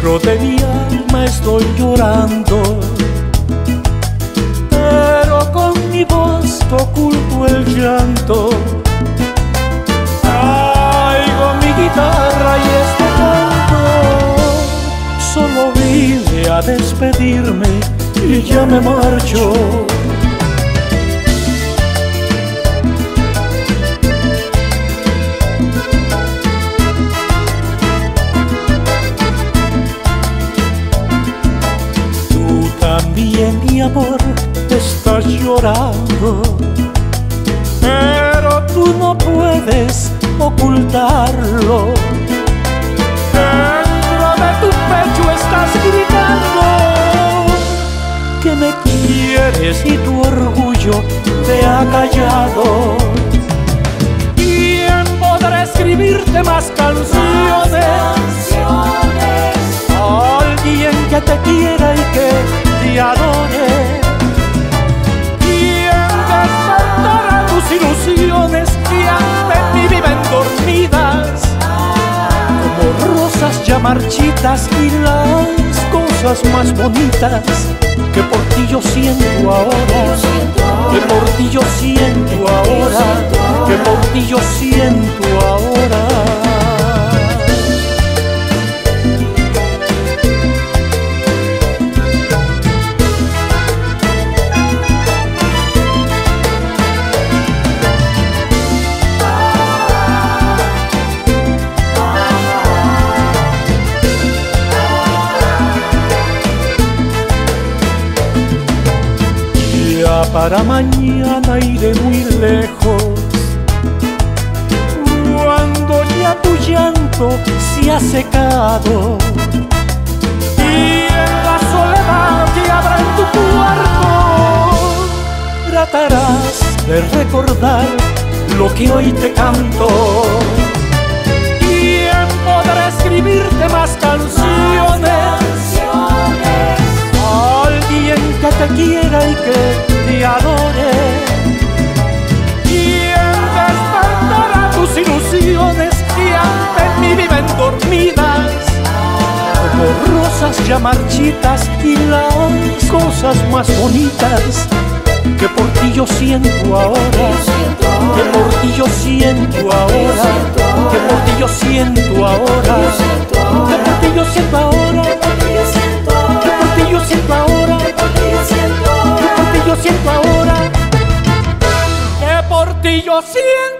Dentro de mi alma estoy llorando, pero con mi voz oculto el llanto. Traigo mi guitarra y este canto, solo vine a despedirme y ya me marcho. Amor estás llorando, pero tú no puedes ocultarlo. Dentro de tu pecho estás gritando que me quieres y tu orgullo te ha callado. ¿Quién podrá escribirte más canciones? Alguien que te quiera y que y las cosas más bonitas que por ti yo siento ahora, que por ti yo siento ahora, que por ti yo siento para mañana iré muy lejos. Cuando ya tu llanto se ha secado y en la soledad que habrá en tu cuarto, tratarás de recordar lo que hoy te canto. ¿Quién podrá escribirte más canciones? Alguien que te quiera y que te adore. ¿Quién despertará tus ilusiones y ante mí viven dormidas? Como rosas ya marchitas y las cosas más bonitas que por ti yo siento ahora, que por ti yo siento ahora, que por ti yo siento ahora, siento